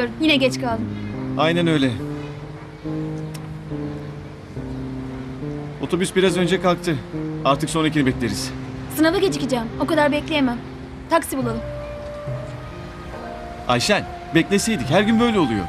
biliyorum. Yine geç kaldım. Aynen öyle. Otobüs biraz önce kalktı. Artık sonrakini bekleriz. Sınava gecikeceğim. O kadar bekleyemem. Taksi bulalım. Ayşen, bekleseydik. Her gün böyle oluyor.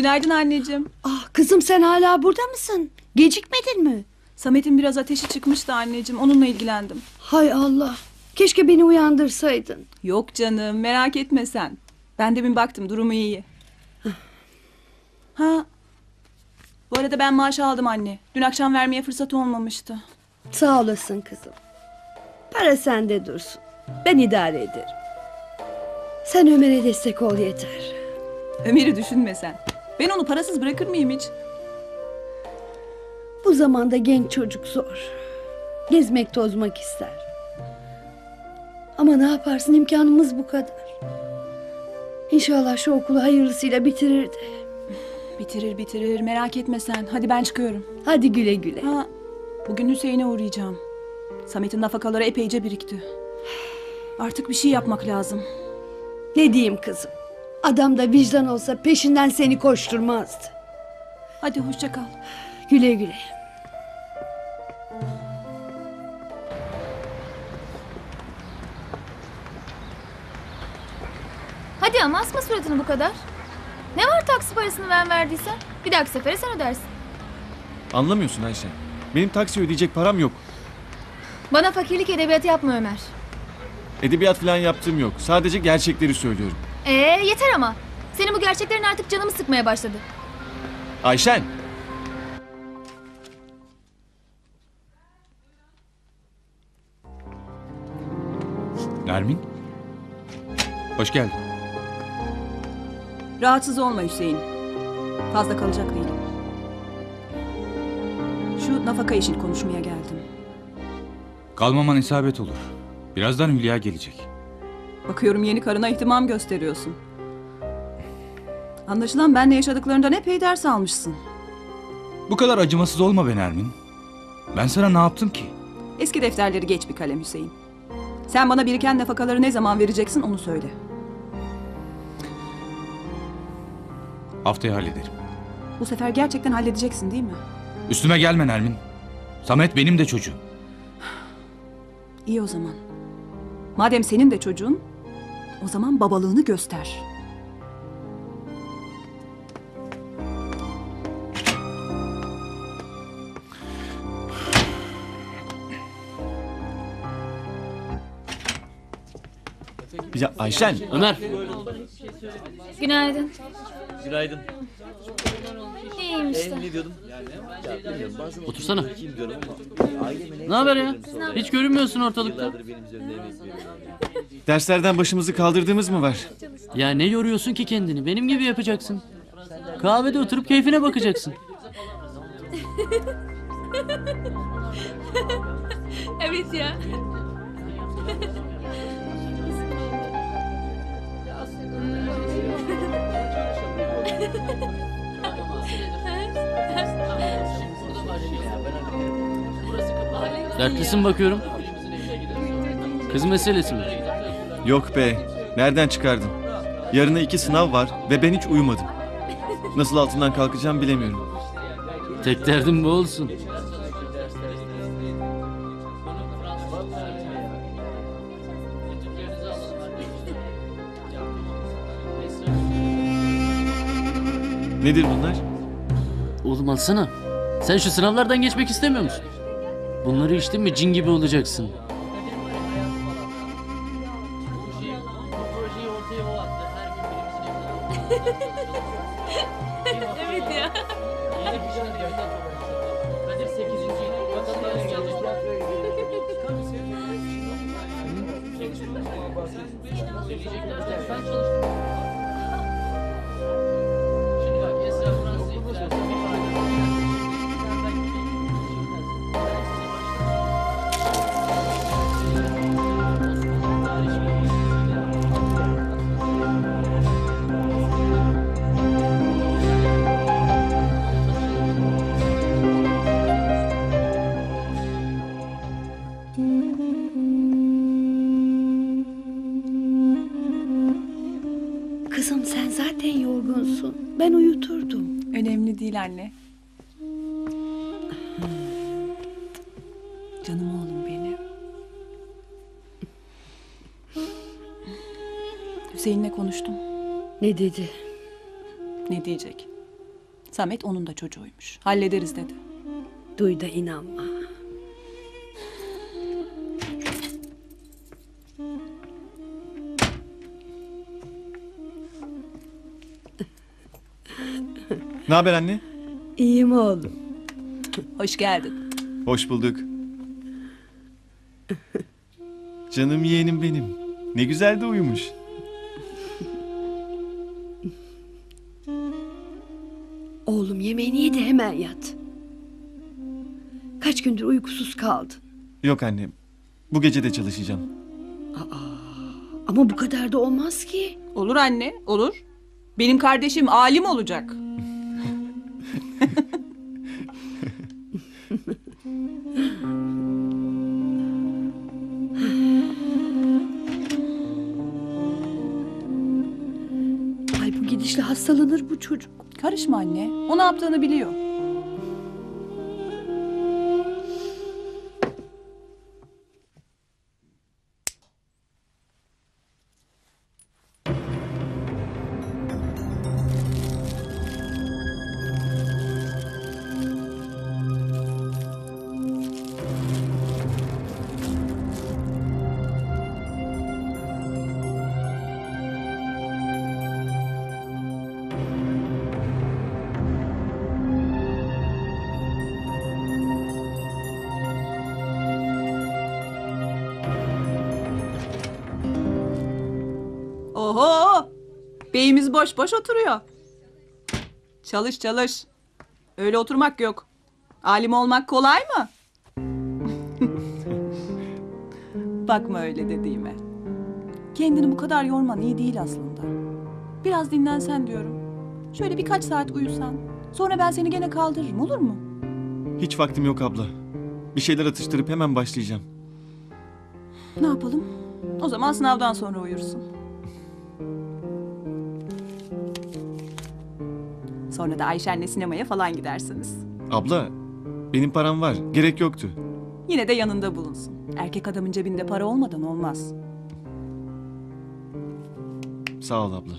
Günaydın anneciğim. Ah kızım sen hala burada mısın? Gecikmedin mi? Samet'in biraz ateşi çıkmıştı anneciğim. Onunla ilgilendim. Hay Allah. Keşke beni uyandırsaydın. Yok canım merak etme sen. Ben demin baktım durumu iyi. Ha. Bu arada ben maaş aldım anne. Dün akşam vermeye fırsat olmamıştı. Sağ olasın kızım. Para sende dursun. Ben idare ederim. Sen Ömer'e destek ol yeter. Ömer'i düşünme sen. Ben onu parasız bırakır mıyım hiç? Bu zamanda genç çocuk zor. Gezmek tozmak ister. Ama ne yaparsın imkanımız bu kadar. İnşallah şu okulu hayırlısıyla bitirir de. Bitirir bitirir merak etme sen. Hadi ben çıkıyorum. Hadi güle güle. Ha. Bugün Hüseyin'e uğrayacağım. Samet'in nafakaları epeyce birikti. Artık bir şey yapmak lazım. Ne diyeyim kızım? Adam da vicdan olsa peşinden seni koşturmazdı. Hadi hoşça kal. Güle güle. Hadi ama asma suratını bu kadar. Ne var taksi parasını ben verdiysen? Bir dahaki sefere sen ödersin. Anlamıyorsun Ayşen. Benim taksi ödeyecek param yok. Bana fakirlik edebiyatı yapma Ömer. Edebiyat falan yaptığım yok. Sadece gerçekleri söylüyorum. Ee yeter ama. Senin bu gerçeklerin artık canımı sıkmaya başladı. Ayşen! Nermin? Hoş geldin. Rahatsız olma Hüseyin. Fazla kalacak değilim. Şu nafaka işini konuşmaya geldim. Kalmaman isabet olur. Birazdan Hülya gelecek. Bakıyorum yeni karına ihtimam gösteriyorsun. Anlaşılan benle yaşadıklarından epey ders almışsın. Bu kadar acımasız olma be Nermin. Ben sana ne yaptım ki? Eski defterleri geç bir kalem Hüseyin. Sen bana biriken nafakaları ne zaman vereceksin onu söyle. Haftaya hallederim. Bu sefer gerçekten halledeceksin değil mi? Üstüme gelme Nermin. Samet benim de çocuğum. İyi o zaman. Madem senin de çocuğun, o zaman babalığını göster. Ya Ayşen! Ömer, Günaydın. günaydın. İyiyim işte. Ne diyordum? Otursana. Ne haber ya? Hiç görünmüyorsun ortalıkta. Derslerden başımızı kaldırdığımız mı var? Ya ne yoruyorsun ki kendini? Benim gibi yapacaksın. Kahvede oturup keyfine bakacaksın. Evet ya. Dertlisin bakıyorum. Kız meselesi mi? Yok be. Nereden çıkardın? Yarına iki sınav var ve ben hiç uyumadım. Nasıl altından kalkacağım bilemiyorum. Tek derdim bu olsun. Nedir bunlar? Oğlum alsana. Sen şu sınavlardan geçmek istemiyor musun? Bunları içtin mi cin gibi olacaksın. evet ya. Kadir 8. Anne. Canım oğlum benim. Hüseyin'le konuştum. Ne dedi? Ne diyecek? Samet onun da çocuğuymuş. Hallederiz dedi. Duy da inanma. Ne haber anne? İyiyim oğlum. Hoş geldin. Hoş bulduk. Canım yeğenim benim. Ne güzel de uyumuş. Oğlum yemeğini ye de hemen yat. Kaç gündür uykusuz kaldın. Yok annem. Bu gece de çalışacağım. Ama bu kadar da olmaz ki. Olur anne, olur. Benim kardeşim alim olacak. Gidişle hastalanır bu çocuk. Karışma anne. O ne yaptığını biliyor. Boş boş oturuyor. Çalış çalış. Öyle oturmak yok. Alim olmak kolay mı? Bakma öyle dediğime. Kendini bu kadar yorman iyi değil aslında. Biraz dinlensen diyorum. Şöyle birkaç saat uyusan. Sonra ben seni gene kaldırırım olur mu? Hiç vaktim yok abla. Bir şeyler atıştırıp hemen başlayacağım. Ne yapalım? O zaman sınavdan sonra uyursun. Sonra da Ayşen'le sinemaya falan gidersiniz. Abla, benim param var. Gerek yoktu. Yine de yanında bulunsun. Erkek adamın cebinde para olmadan olmaz. Sağ ol abla.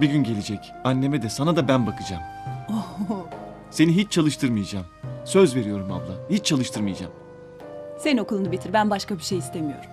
Bir gün gelecek. Anneme de sana da ben bakacağım. Seni hiç çalıştırmayacağım. Söz veriyorum abla. Hiç çalıştırmayacağım. Sen okulunu bitir. Ben başka bir şey istemiyorum.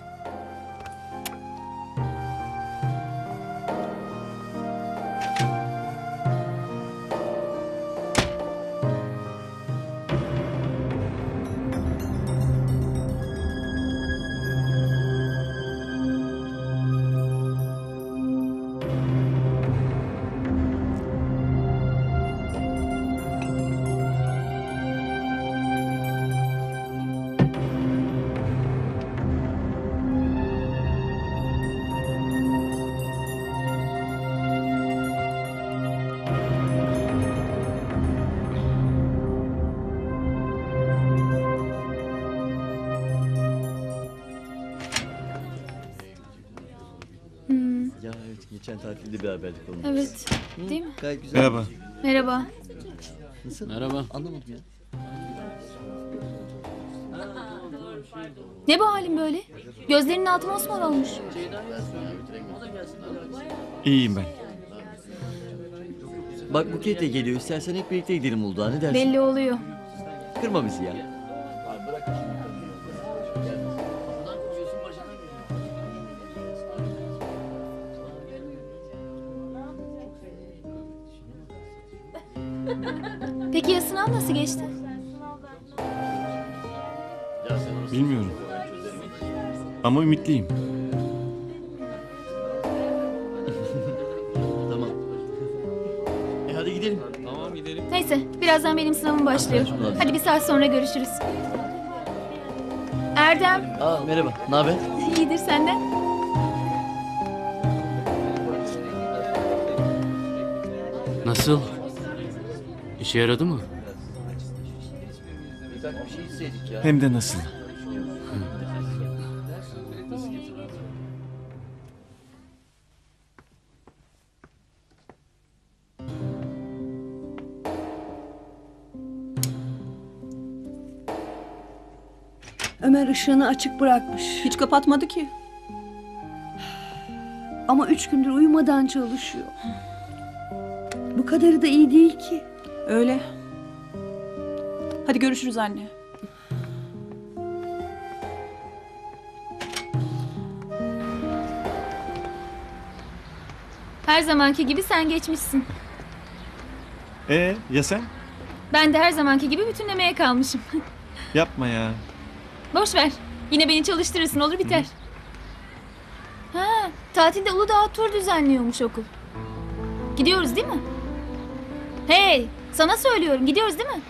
Tatilde bir haberlik olmuş. Evet. Değil mi? Gayet güzel. Merhaba. Merhaba. Nasıl? Merhaba. Anlamadım ya. Ne bu halin böyle? Gözlerinin altı mosmor olmuş. İyiyim ben. Bak Buket de geliyor. İstersen hep birlikte gidelim Uludağ'a. Ne dersin? Belli oluyor. Kırma bizi ya. Sınav nasıl geçti? Bilmiyorum. Ama ümitliyim. Tamam. E hadi gidelim. Neyse birazdan benim sınavım başlıyor. Hadi bir saat sonra görüşürüz. Erdem, Aa merhaba. Ne haber? iyidir senden. Nasıl? İşe yaradı mı? Hem de nasıl. Ömer ışığını açık bırakmış. Hiç kapatmadı ki. Ama üç gündür uyumadan çalışıyor. Bu kadarı da iyi değil ki. Öyle. Hadi görüşürüz anne. Her zamanki gibi sen geçmişsin. E ya sen? Ben de her zamanki gibi bütünlemeye kalmışım. Yapma ya. Boş ver. Yine beni çalıştırırsın olur biter. Ha, tatilde Uludağ tur düzenliyormuş okul. Gidiyoruz değil mi? Hey, sana söylüyorum gidiyoruz değil mi?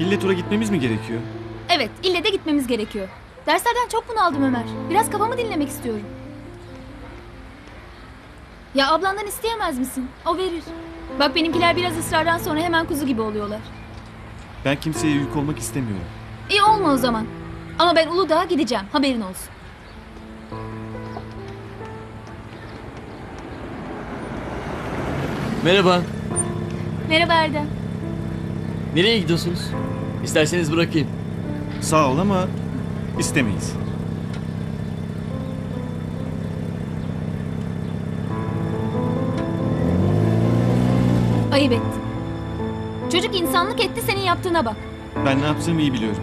İlle tura gitmemiz mi gerekiyor? Evet, ille de gitmemiz gerekiyor. Derslerden çok bunaldım Ömer. Biraz kafamı dinlemek istiyorum. Ya ablandan isteyemez misin? O verir. Bak benimkiler biraz ısrardan sonra hemen kuzu gibi oluyorlar. Ben kimseye yük olmak istemiyorum. İyi olma o zaman. Ama ben Uludağ'a gideceğim. Haberin olsun. Merhaba. Merhaba Erdem. Nereye gidiyorsunuz? İsterseniz bırakayım. Sağ ol ama istemeyiz. Ayıp ettin. Çocuk insanlık etti senin yaptığına bak. Ben ne yaptığımı iyi biliyorum.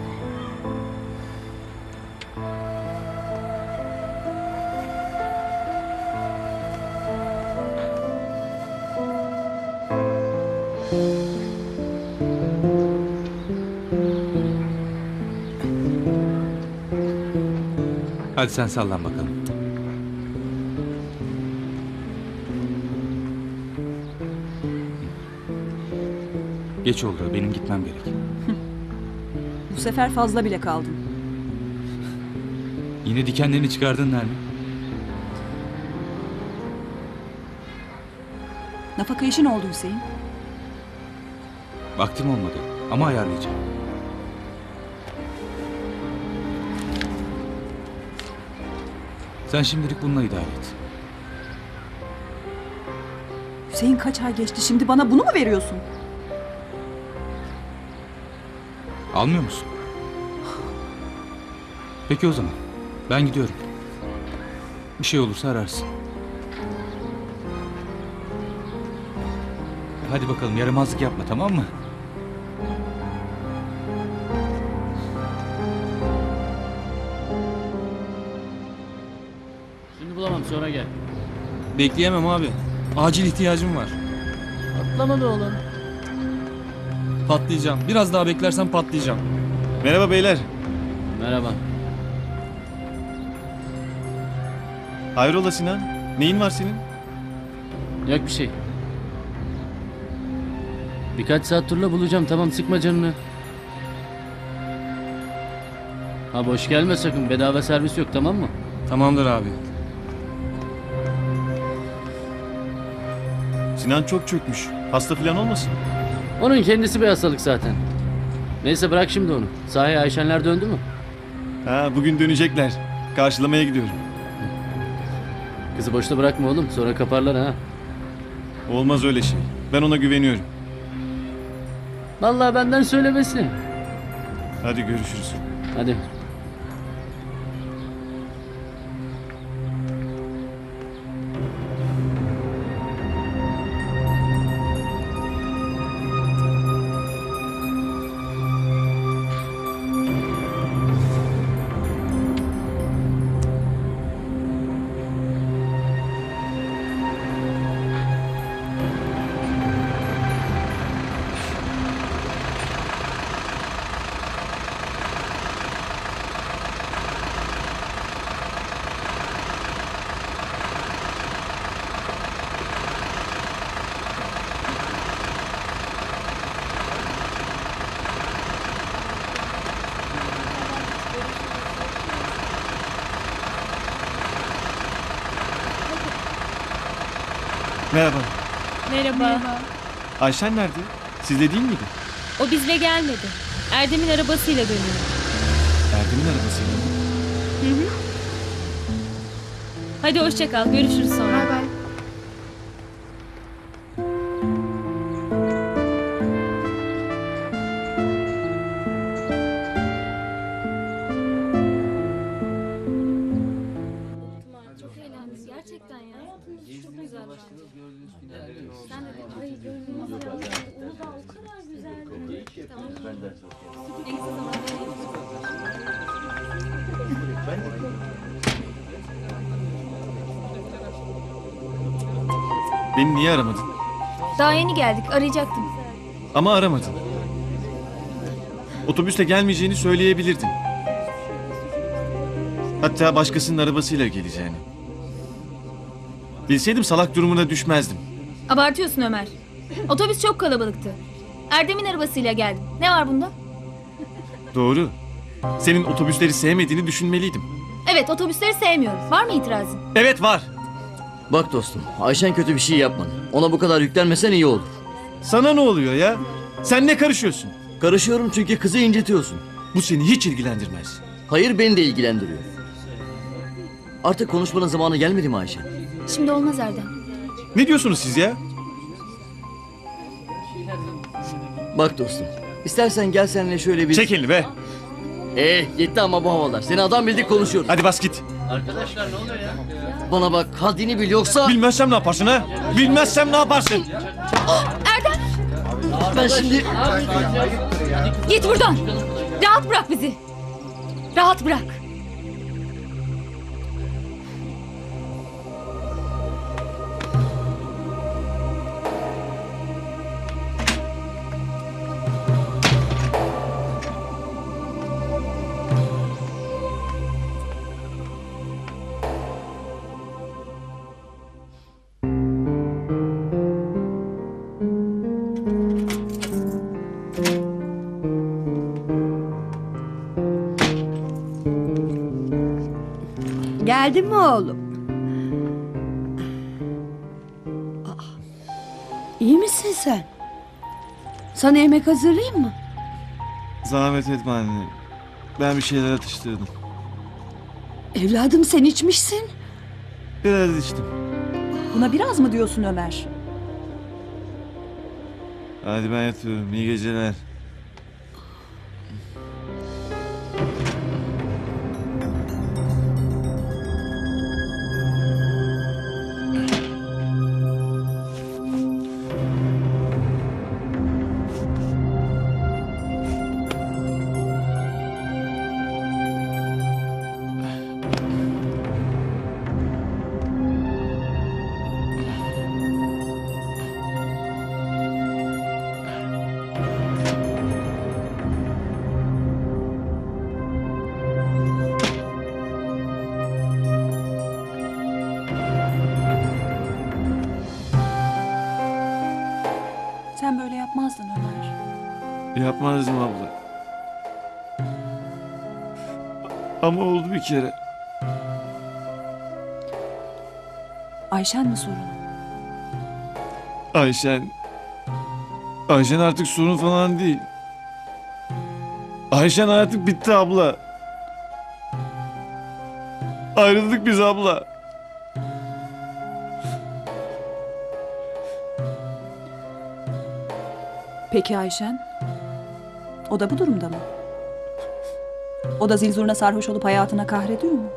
Hadi sen sallan bakalım. Geç oldu. Benim gitmem gerek. Bu sefer fazla bile kaldın. Yine dikenlerini çıkardın Nermin. Nafaka işin oldu Hüseyin. Vaktim olmadı ama ayarlayacağım. Sen şimdilik bununla idare et. Hüseyin kaç ay geçti şimdi bana bunu mu veriyorsun? Almıyor musun? Peki o zaman. Ben gidiyorum. Bir şey olursa ararsın. Hadi bakalım yaramazlık yapma tamam mı? Şimdi bulamam sonra gel. Bekleyemem abi. Acil ihtiyacım var. Atlama be oğlum. Patlayacağım. Biraz daha beklersen patlayacağım. Merhaba beyler. Merhaba. Hayrola Sinan? Neyin var senin? Yok bir şey. Birkaç saat turla bulacağım tamam sıkma canını. Ha boş gelme sakın bedava servis yok tamam mı? Tamamdır abi. Sinan çok çökmüş. Hasta falan olmasın? Onun kendisi bir hastalık zaten. Neyse bırak şimdi onu. Sahi Ayşenler döndü mü? Ha bugün dönecekler. Karşılamaya gidiyorum. Kızı boşta bırakma oğlum sonra kaparlar ha. Olmaz öyle şey. Ben ona güveniyorum. Vallahi benden söylemesi. Hadi görüşürüz. Hadi. Merhaba. Merhaba. Ayşen nerede? Sizle değil miydi? O bizle gelmedi. Erdem'in arabasıyla dönüyor. Erdem'in arabasıyla. mı? Hadi hoşça kal. Görüşürüz sonra. Bay bay. Niye aramadın? Daha yeni geldik arayacaktım. Ama aramadın. Otobüsle gelmeyeceğini söyleyebilirdin. Hatta başkasının arabasıyla geleceğini. Bilseydim salak durumuna düşmezdim. Abartıyorsun Ömer. Otobüs çok kalabalıktı. Erdem'in arabasıyla geldim. Ne var bunda? Doğru. Senin otobüsleri sevmediğini düşünmeliydim. Evet otobüsleri sevmiyoruz. Var mı itirazın? Evet var. Bak dostum, Ayşen kötü bir şey yapmadı. Ona bu kadar yüklenmesen iyi olur. Sana ne oluyor ya? Sen ne karışıyorsun? Karışıyorum çünkü kızı incitiyorsun. Bu seni hiç ilgilendirmez. Hayır beni de ilgilendiriyor. Artık konuşmanın zamanı gelmedi mi Ayşen? Şimdi olmaz Erdem. Ne diyorsunuz siz ya? Bak dostum, istersen gel seninle şöyle bir... Çek elini be. Eh yetti ama bu havalar. Seni adam bildik konuşuyoruz. Hadi bas git. Bana bak haddini bil yoksa... Bilmezsem ne yaparsın ha? Bilmezsem ne yaparsın? Ben şimdi... Git buradan. Rahat bırak bizi. Rahat bırak. Geldin mi oğlum? Aa, İyi misin sen? Sana yemek hazırlayayım mı? Zahmet etme anne. Ben bir şeyler atıştırdım. Evladım sen içmişsin. Biraz içtim. Buna biraz mı diyorsun Ömer? Hadi ben yatıyorum. İyi geceler. Yapmazdım abla. Ama oldu bir kere. Ayşen mi sorun? Ayşen... Ayşen artık sorun falan değil. Ayşen artık bitti abla. Ayrıldık biz abla. Peki Ayşen? O da bu durumda mı? O da zil sarhoş olup hayatına kahrediyor mu?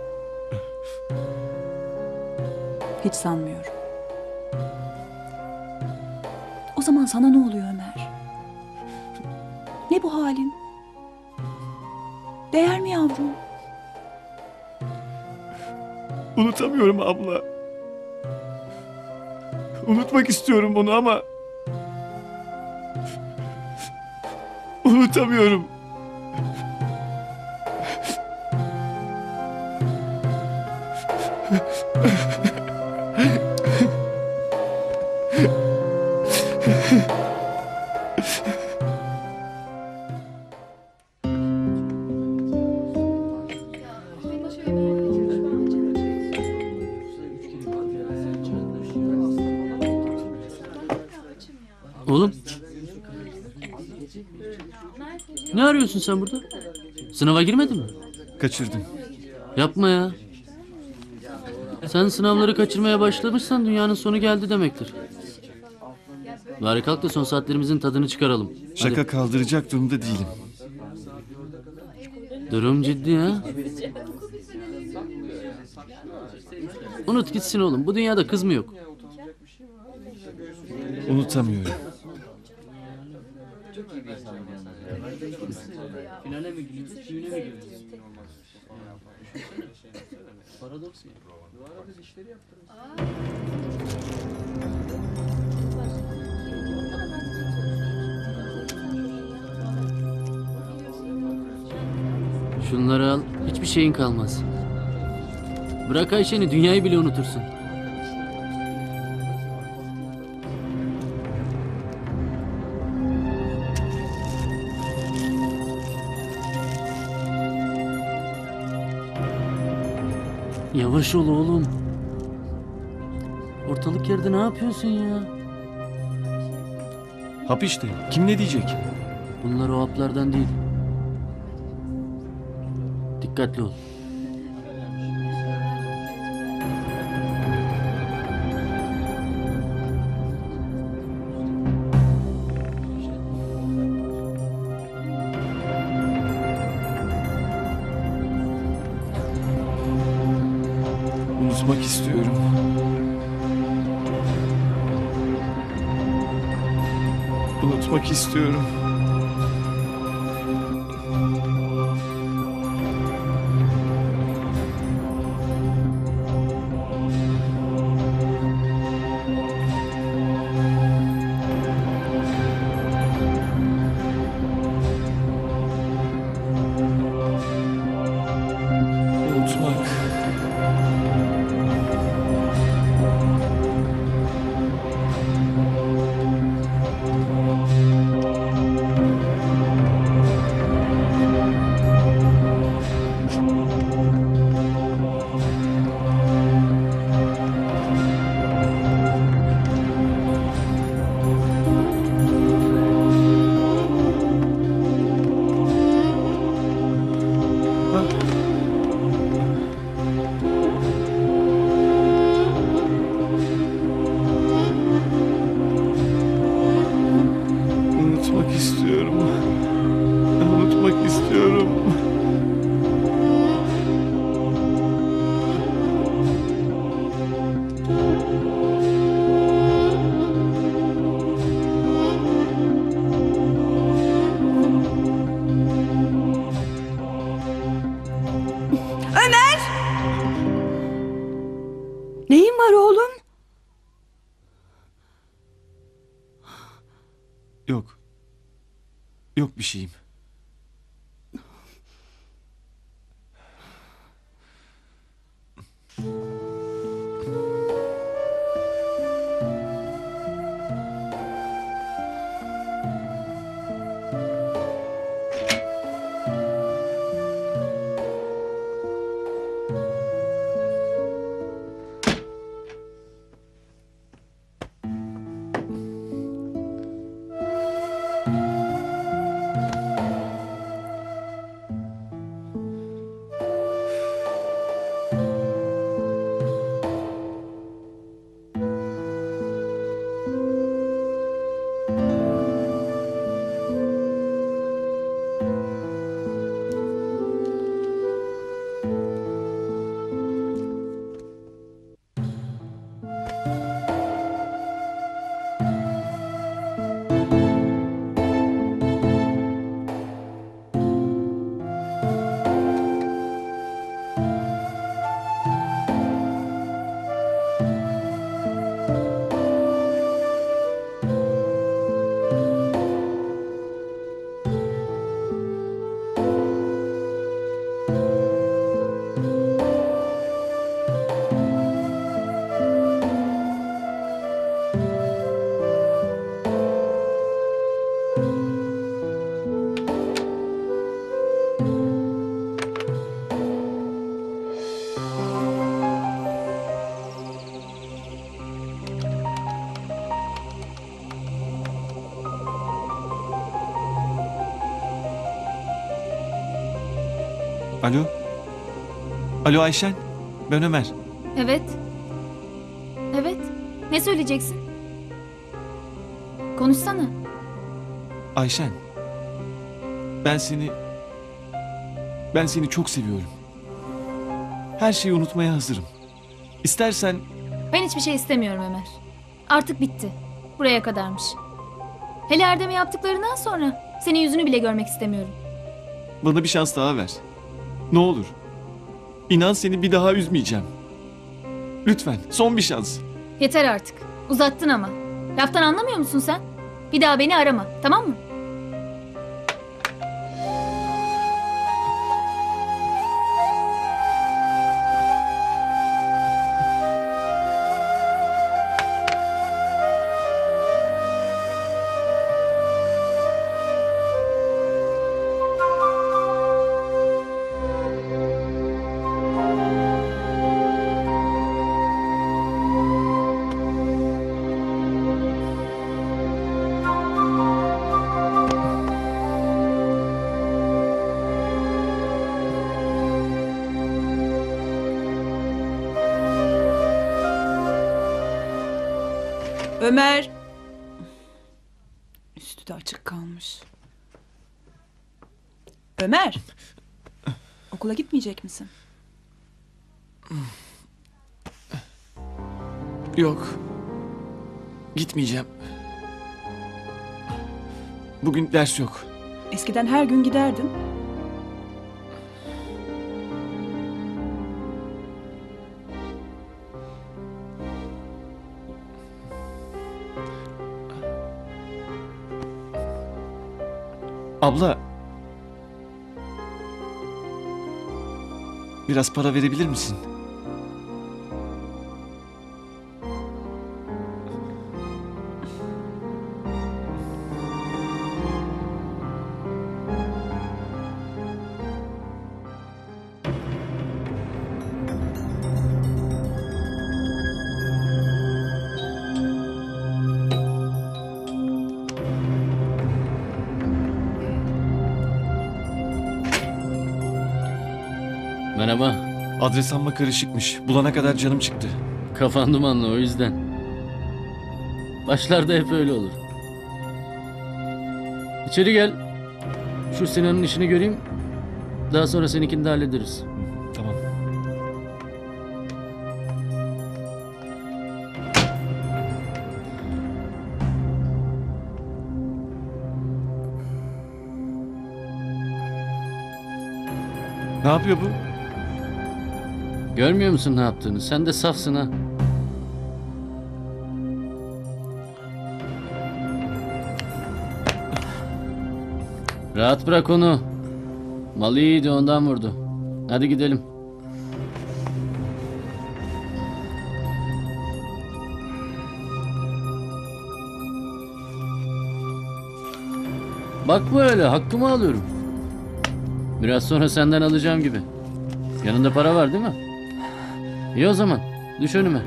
Hiç sanmıyorum. O zaman sana ne oluyor Ömer? Ne bu halin? Değer mi yavrum? Unutamıyorum abla. Unutmak istiyorum onu ama... Unutamıyorum. Ne arıyorsun sen burada? Sınava girmedin mi? Kaçırdım. Yapma ya. Sen sınavları kaçırmaya başlamışsan dünyanın sonu geldi demektir. Bari kalk da son saatlerimizin tadını çıkaralım. Hadi. Şaka kaldıracak durumda değilim. Durum ciddi ha? Unut gitsin oğlum. Bu dünyada kız mı yok? Unutamıyorum. Finale mi gidiyoruz, düğüne mi gidiyoruz? Paradoks ya. Şunları al, hiçbir şeyin kalmaz. Bırak Ayşe'ni, dünyayı bile unutursun. Yavaş ol oğlum. Ortalık yerde ne yapıyorsun ya? Hap işte. Kim ne diyecek? Bunlar o haplardan değil. Dikkatli ol. Unutmak istiyorum. Unutmak istiyorum. Neyin var oğlum? Yok. Yok bir şeyim. Alo? Alo Ayşen? Ben Ömer. Evet. Evet. Ne söyleyeceksin? Konuşsana. Ayşen. Ben seni... Ben seni çok seviyorum. Her şeyi unutmaya hazırım. İstersen Ben hiçbir şey istemiyorum Ömer. Artık bitti. Buraya kadarmış. Hele Erdem'e yaptıklarından sonra senin yüzünü bile görmek istemiyorum. bana bir şans daha ver. Ne olur. İnan seni bir daha üzmeyeceğim. Lütfen son bir şans. Yeter artık. Uzattın ama. Laftan anlamıyor musun sen? Bir daha beni arama, tamam mı? Ömer. Üstü de açık kalmış. Ömer. Okula gitmeyecek misin? Yok. Gitmeyeceğim. Bugün ders yok. Eskiden her gün giderdin. Abla. Biraz para verebilir misin? Adres amma karışıkmış. Bulana kadar canım çıktı. Kafan dumanlı o yüzden. Başlarda hep öyle olur. İçeri gel. Şu Sinan'ın işini göreyim. Daha sonra seninkini de hallederiz. Tamam. Ne yapıyor bu? Görmüyor musun ne yaptığını? Sen de safsın ha. Rahat bırak onu. Mal iyiydi ondan vurdu. Hadi gidelim. Bakma öyle hakkımı alıyorum. Biraz sonra senden alacağım gibi. Yanında para var değil mi? İyi o zaman. Düş önüme.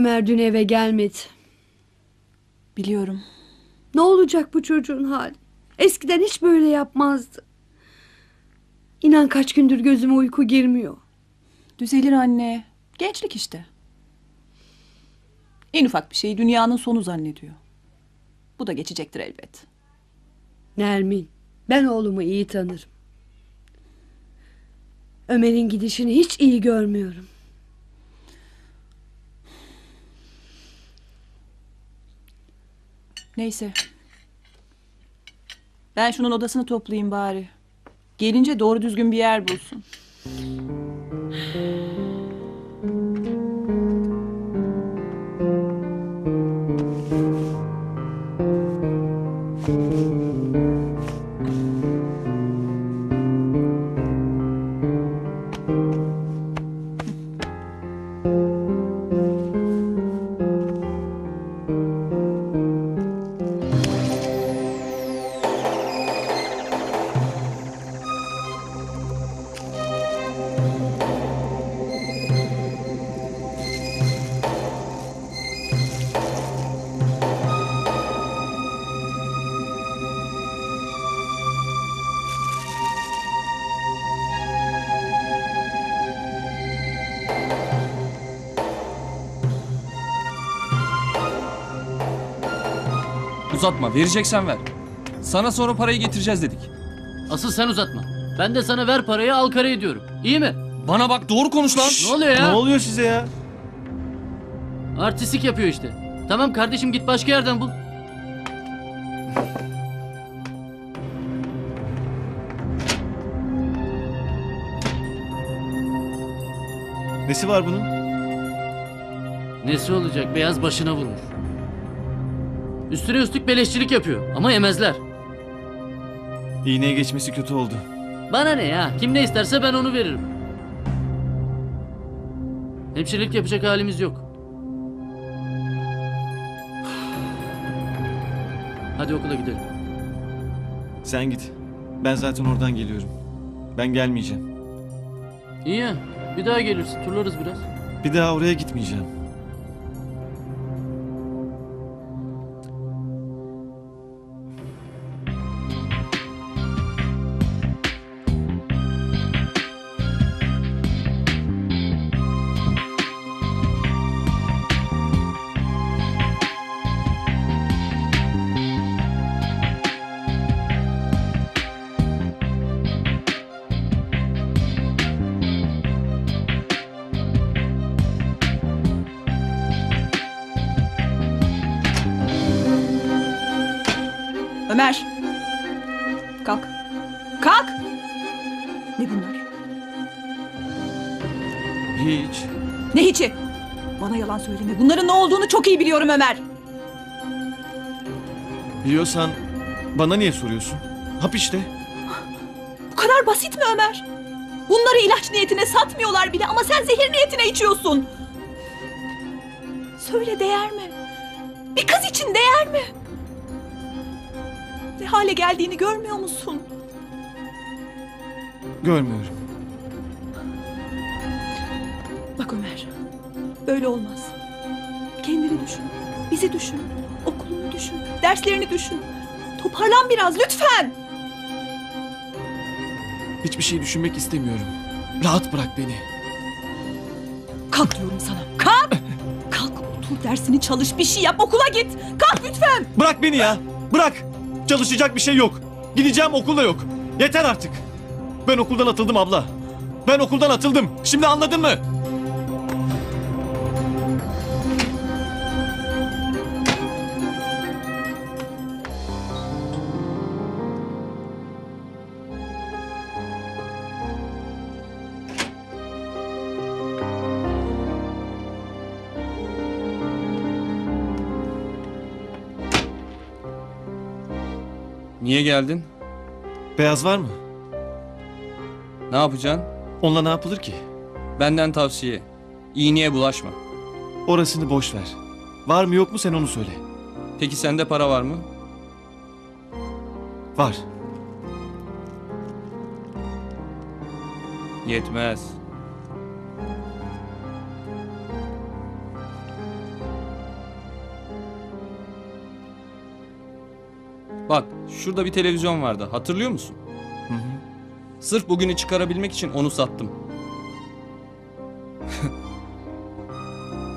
Ömer dün eve gelmedi. Biliyorum. Ne olacak bu çocuğun hali? Eskiden hiç böyle yapmazdı. İnan kaç gündür gözüme uyku girmiyor. Düzelir anne. Gençlik işte. En ufak bir şeyi dünyanın sonu zannediyor. Bu da geçecektir elbet. Nermin, ben oğlumu iyi tanırım. Ömer'in gidişini hiç iyi görmüyorum. Neyse. Ben şunun odasını toplayayım bari. Gelince doğru düzgün bir yer bulsun. Uzatma vereceksen ver. Sana sonra parayı getireceğiz dedik. Asıl sen uzatma. Ben de sana ver parayı al karayı diyorum. İyi mi? Bana bak doğru konuş lan. Ne oluyor ya? Ne oluyor size ya? Artistik yapıyor işte. Tamam kardeşim git başka yerden bul. Nesi var bunun? Nesi olacak beyaz başına vurmuş. Üstüne üstlük beleşçilik yapıyor ama yemezler. İğneye geçmesi kötü oldu. Bana ne ya? Kim ne isterse ben onu veririm. Hemşirelik yapacak halimiz yok. Hadi okula gidelim. Sen git. Ben zaten oradan geliyorum. Ben gelmeyeceğim. İyi ya. Bir daha gelirsin. Turlarız biraz. Bir daha oraya gitmeyeceğim. Ömer. Kalk. Kalk. Ne bunlar? Hiç. Ne hiçi? Bana yalan söyleme. Bunların ne olduğunu çok iyi biliyorum Ömer. Biliyorsan bana niye soruyorsun? Hap işte. Bu kadar basit mi Ömer? Bunları ilaç niyetine satmıyorlar bile ama sen zehir niyetine içiyorsun. Söyle değer mi? Bir kız için değer mi? Ne hale geldiğini görmüyor musun? Görmüyorum. Bak Ömer, böyle olmaz. Kendini düşün, bizi düşün, okulunu düşün, derslerini düşün. Toparlan biraz lütfen. Hiçbir şey düşünmek istemiyorum. Rahat bırak beni. Kalk diyorum sana, kalk! kalk otur dersini çalış, bir şey yap, okula git. Kalk lütfen. Bırak beni ya. Bırak. Çalışacak bir şey yok. Gideceğim okulda yok. Yeter artık. Ben okuldan atıldım abla. Ben okuldan atıldım. Şimdi anladın mı? Niye geldin? Beyaz var mı? Ne yapacaksın? Onunla ne yapılır ki? Benden tavsiye. İğneye bulaşma. Orasını boş ver. Var mı yok mu sen onu söyle. Peki sende para var mı? Var. Yetmez. Bak şurada bir televizyon vardı hatırlıyor musun? Sırf bugünü çıkarabilmek için onu sattım.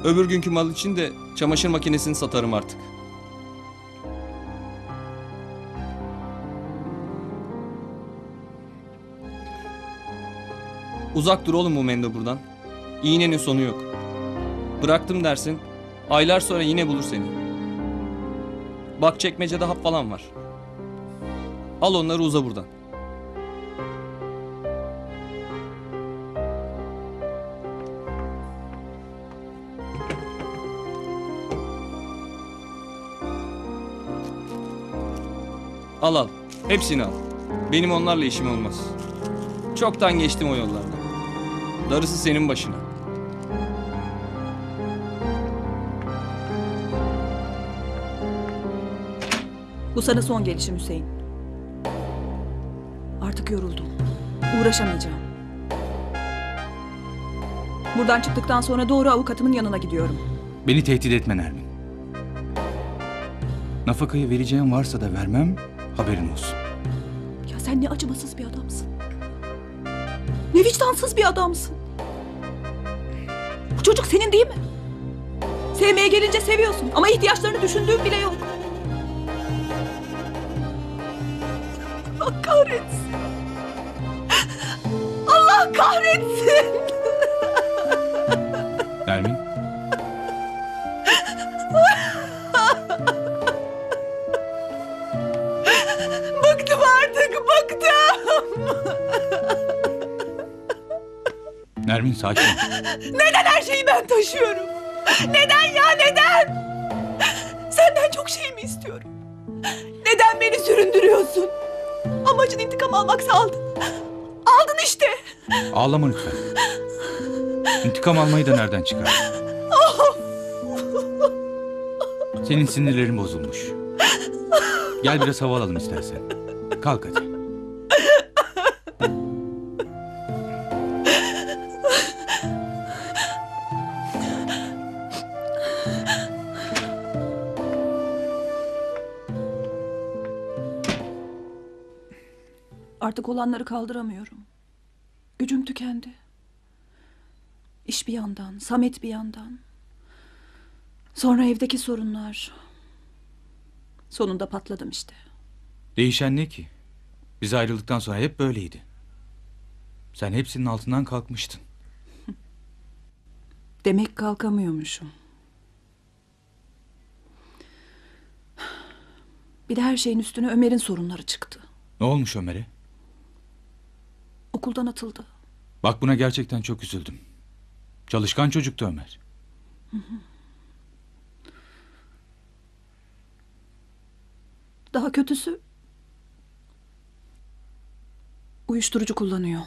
Öbür günkü mal için de çamaşır makinesini satarım artık. Uzak dur oğlum bu mendo buradan. İğnenin sonu yok. Bıraktım dersin. Aylar sonra yine bulur seni. Bak çekmecede hap falan var. Al onları uza buradan. Al al. Hepsini al. Benim onlarla işim olmaz. Çoktan geçtim o yollardan. Darısı senin başına. Bu sana son gelişim Hüseyin. Yoruldum. Uğraşamayacağım. Buradan çıktıktan sonra doğru avukatımın yanına gidiyorum. Beni tehdit etme Nermin. Nafakayı vereceğim varsa da vermem, haberin olsun. Ya sen ne acımasız bir adamsın. Ne vicdansız bir adamsın. Bu çocuk senin değil mi? Sevmeye gelince seviyorsun ama ihtiyaçlarını düşündüğün bile yok. Allah kahretsin. Allah kahretsin. Nermin, Bıktım artık bıktım. Nermin sakin ol. Neden her şeyi ben taşıyorum? Neden ya neden? Senden çok şey mi istiyorum? Neden beni süründürüyorsun? Amacın intikam almaksa aldın. Ağlama lütfen. İntikam almayı da nereden çıkar? Senin sinirlerin bozulmuş. Gel biraz hava alalım istersen. Kalk hadi. Artık olanları kaldıramıyorum. Gücüm tükendi. İş bir yandan, Samet bir yandan. Sonra evdeki sorunlar. Sonunda patladım işte. Değişen ne ki? Biz ayrıldıktan sonra hep böyleydi. Sen hepsinin altından kalkmıştın. Demek kalkamıyormuşum. Bir de her şeyin üstüne Ömer'in sorunları çıktı. Ne olmuş Ömer'e? Okuldan atıldı. Bak buna gerçekten çok üzüldüm. Çalışkan çocuktu Ömer. Daha kötüsü uyuşturucu kullanıyor.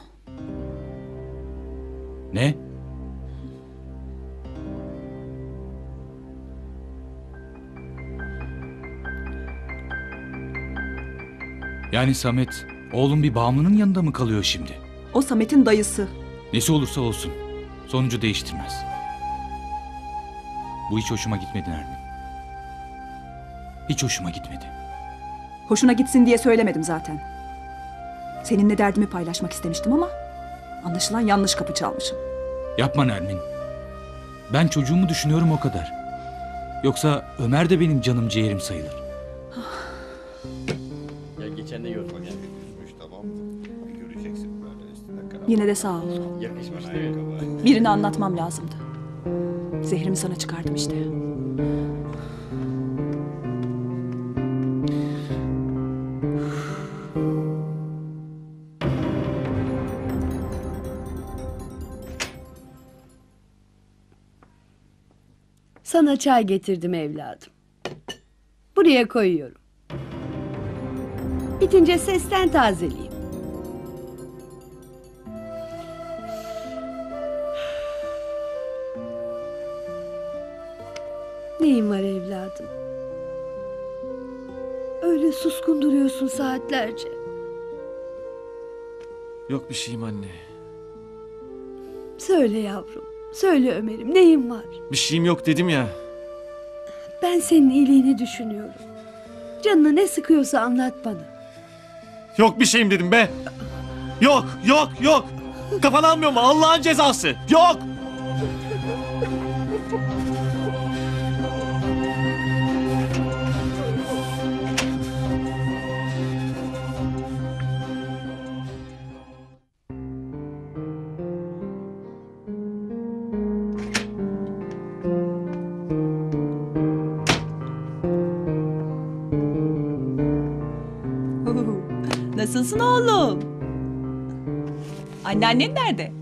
Ne? Yani Samet, oğlum bir bağımlının yanında mı kalıyor şimdi? O Samet'in dayısı. Nesi olursa olsun, sonucu değiştirmez. Bu hiç hoşuma gitmedi Nermin. Hiç hoşuma gitmedi. Hoşuna gitsin diye söylemedim zaten. Seninle derdimi paylaşmak istemiştim ama anlaşılan yanlış kapı çalmışım. Yapma Nermin. Ben çocuğumu düşünüyorum o kadar. Yoksa Ömer de benim canım ciğerim sayılır. Ya geçen de gördüm. Yine de sağ ol. Birini anlatmam lazımdı. Zehrimi sana çıkardım işte. Sana çay getirdim evladım. Buraya koyuyorum. Bitince sesten tazeleyeyim. Neyin var evladım? Öyle suskun duruyorsun saatlerce. Yok bir şeyim anne. Söyle yavrum. Söyle Ömer'im neyin var? Bir şeyim yok dedim ya. Ben senin iyiliğini düşünüyorum. Canını ne sıkıyorsa anlat bana. Yok bir şeyim dedim be. Yok, yok, yok. Kafan almıyor mu? Allah'ın cezası. Yok. Nasılsın oğlum? Anneannen nerede?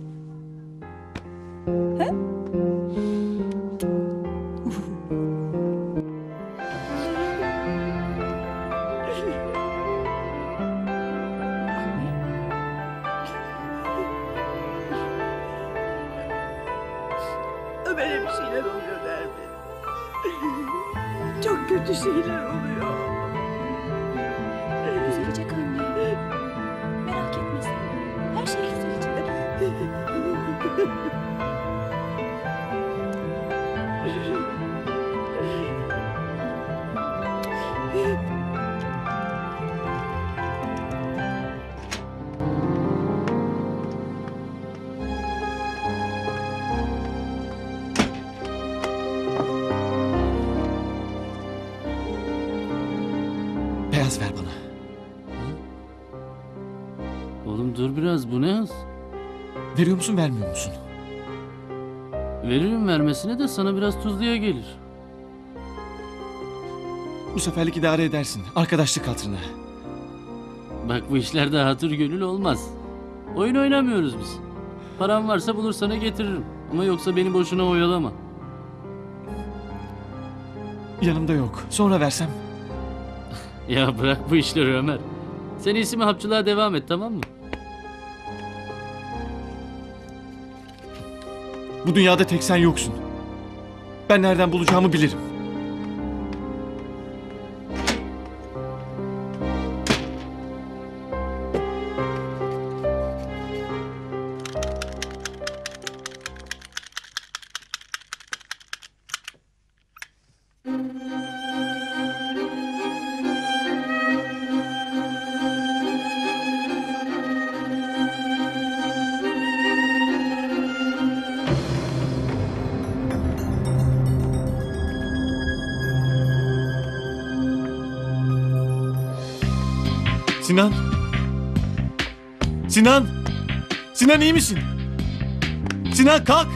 Musun, vermiyor musun? Veririm vermesine de sana biraz tuzluya gelir. Bu seferlik idare edersin. Arkadaşlık hatırına. Bak bu işlerde hatır gönül olmaz. Oyun oynamıyoruz biz. Param varsa bulur sana getiririm. Ama yoksa beni boşuna oyalama. Yanımda yok. Sonra versem. Ya bırak bu işleri Ömer. Sen iyisi mi hapçılığa devam et tamam mı? Bu dünyada tek sen yoksun. Ben nereden bulacağımı bilirim. Sinan iyi misin? Sinan kalk.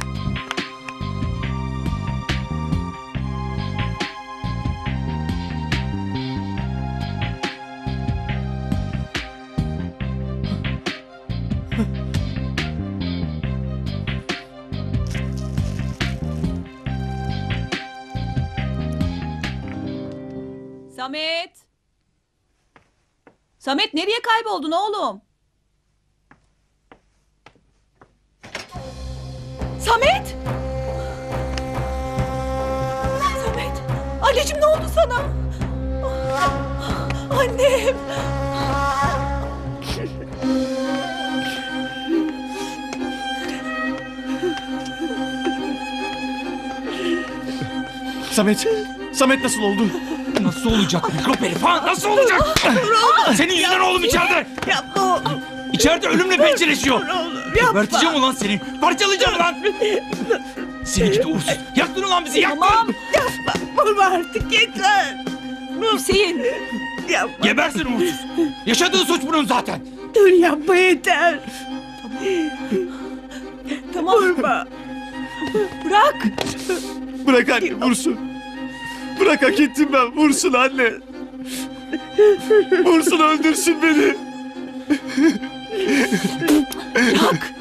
Samet! Samet nereye kayboldun oğlum? Oldu sana? Annem! Samet. Samet nasıl oldu? Nasıl olacak mikrop herif ha? Nasıl olacak? Senin yüzünden oğlum içeride. Yapma oğlum. İçeride ölümle pençeleşiyor. Yapma. Geberteceğim ulan seni. Parçalayacağım ulan. Seni gidi uğursuz. Yaktın ulan bizi yaktın. Tamam! Vurma artık yeter. Hüseyin! Yapma. Gebersin uğursuz. Yaşadığı suç bunun zaten. Dur yapma yeter. Tamam! Vurma. Bırak! Bırak anne vursun. Bırak hak ettim ben. Vursun anne. Vursun öldürsün beni. Bırak!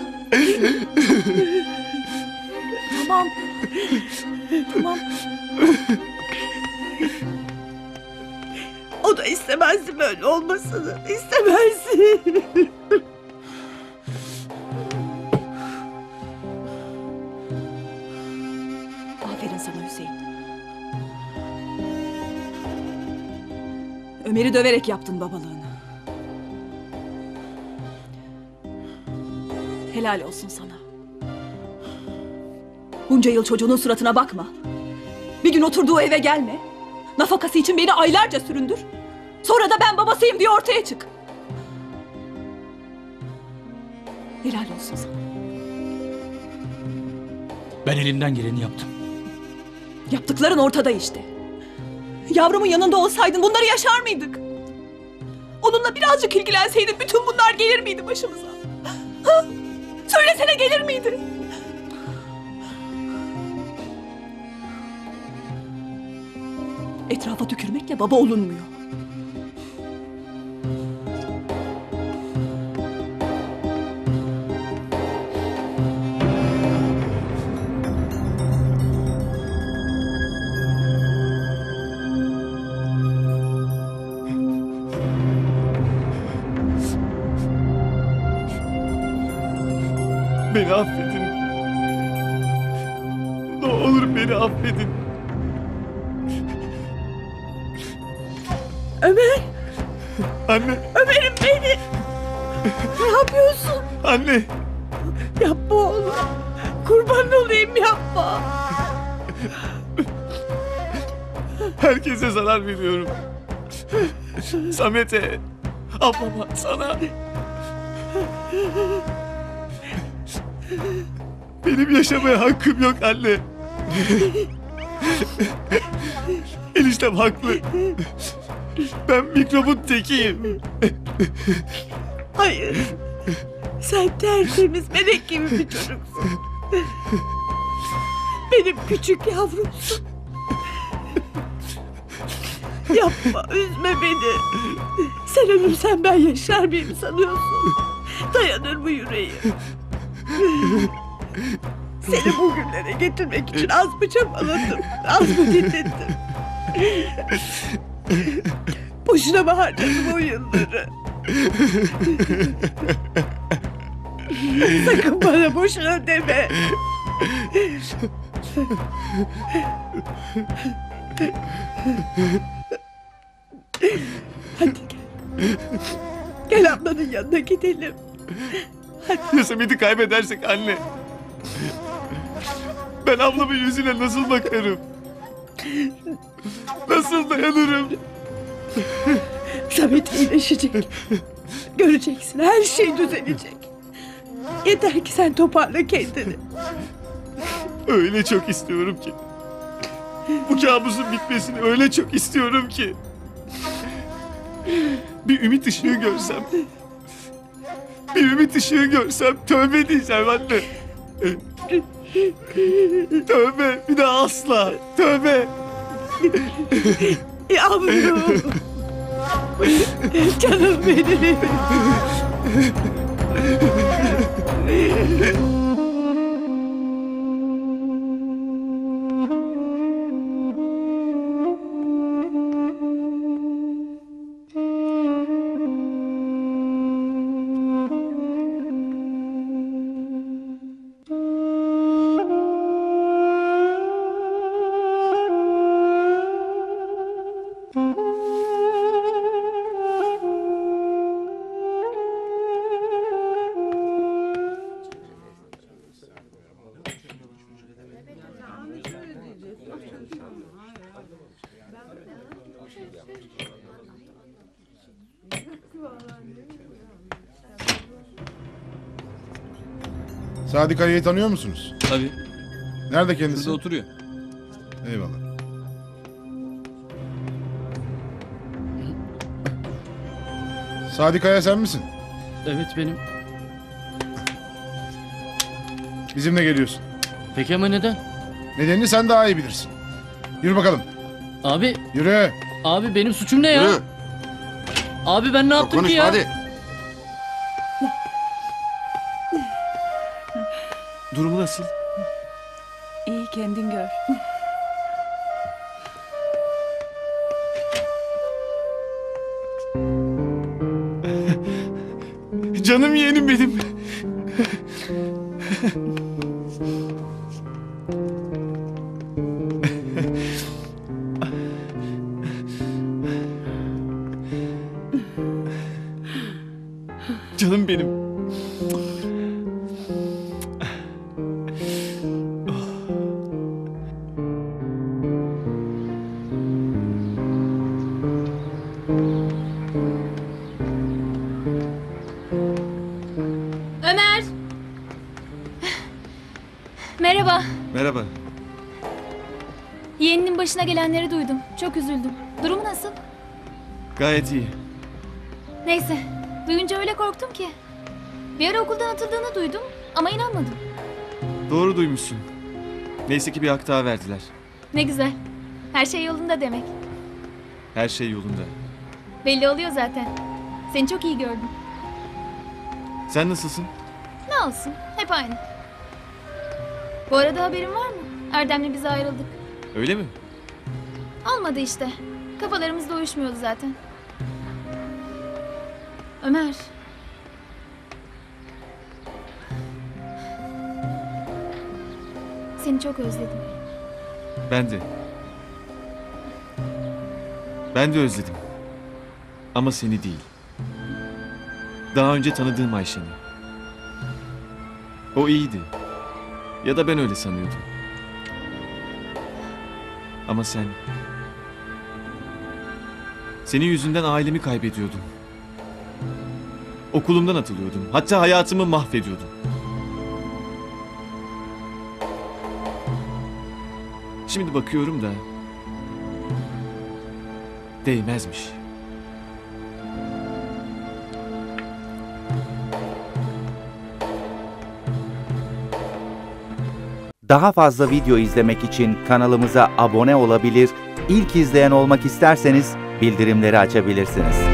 tamam! Tamam! O da istemezdi böyle olmasını. İstemezdi. Aferin sana Hüseyin. Ömer'i döverek yaptın babalığını. Helal olsun sana. Bunca yıl çocuğunun suratına bakma. Bir gün oturduğu eve gelme. Nafakası için beni aylarca süründür. Sonra da ben babasıyım diye ortaya çık. Helal olsun sana. Ben elimden geleni yaptım. Yaptıkların ortada işte. Yavrumun yanında olsaydın bunları yaşar mıydık? Onunla birazcık ilgilenseydin bütün bunlar gelir miydi başımıza? Ha? Söylesene gelir miydi? Etrafa tükürmekle baba olunmuyor. Samet'e, ablama, sana. Benim yaşamaya hakkım yok anne. Eniştem haklı. Ben mikrobun tekiyim. Hayır. Sen tertemiz melek gibi bir çocuksun. Benim küçük yavrumsun. Yapma, üzme beni. Sen ölürsen ben yaşar mıyım sanıyorsun? Dayanır mı yüreğim? Seni bugünlere getirmek için az mı çabaladım, az mı dinledim? Boşuna mı harcadım o yılları? Sakın bana boşuna deme. Hadi gel. Gel ablanın yanına gidelim. Ya Samet'i kaybedersek anne. Ben ablamın yüzüne nasıl bakarım? Nasıl dayanırım? Samet iyileşecek. Göreceksin her şey düzelecek. Yeter ki sen toparla kendini. Öyle çok istiyorum ki. Bu kabusun bitmesini öyle çok istiyorum ki. Bir ümit ışığı görsem. Bir ümit ışığı görsem tövbe diyeceğim anne. Tövbe bir daha asla. Tövbe. Yavrum. Canım benim. Sadi Kaya'yı tanıyor musunuz? Tabii. Nerede kendisi? Burada oturuyor. Eyvallah. Sadi Kaya sen misin? Evet benim. Bizimle geliyorsun. Peki ama neden? Nedenini sen daha iyi bilirsin. Yürü bakalım. Abi, Yürü. abi benim suçum ne ya? Abi ben ne yaptım ki ya? Durumu nasıl? İyi kendin gör. Canım yeğenim benim. Çok üzüldüm. Durumu nasıl? Gayet iyi. Neyse. Duyunca öyle korktum ki. Bir ara okuldan atıldığını duydum ama inanmadım. Doğru duymuşsun. Neyse ki bir hak daha verdiler. Ne güzel. Her şey yolunda demek. Her şey yolunda. Belli oluyor zaten. Seni çok iyi gördüm. Sen nasılsın? Ne olsun. Hep aynı. Bu arada haberin var mı? Erdem'le biz ayrıldık. Öyle mi? Olmadı işte. Kafalarımız da uyuşmuyordu zaten. Ömer. Seni çok özledim. Ben de. Ben de özledim. Ama seni değil. Daha önce tanıdığım Ayşe'ni. O iyiydi. Ya da ben öyle sanıyordum. Ama sen... Senin yüzünden ailemi kaybediyordum. Okulumdan atılıyordum. Hatta hayatımı mahvediyordum. Şimdi bakıyorum da... Değmezmiş. Daha fazla video izlemek için kanalımıza abone olabilir, ilk izleyen olmak isterseniz bildirimleri açabilirsiniz.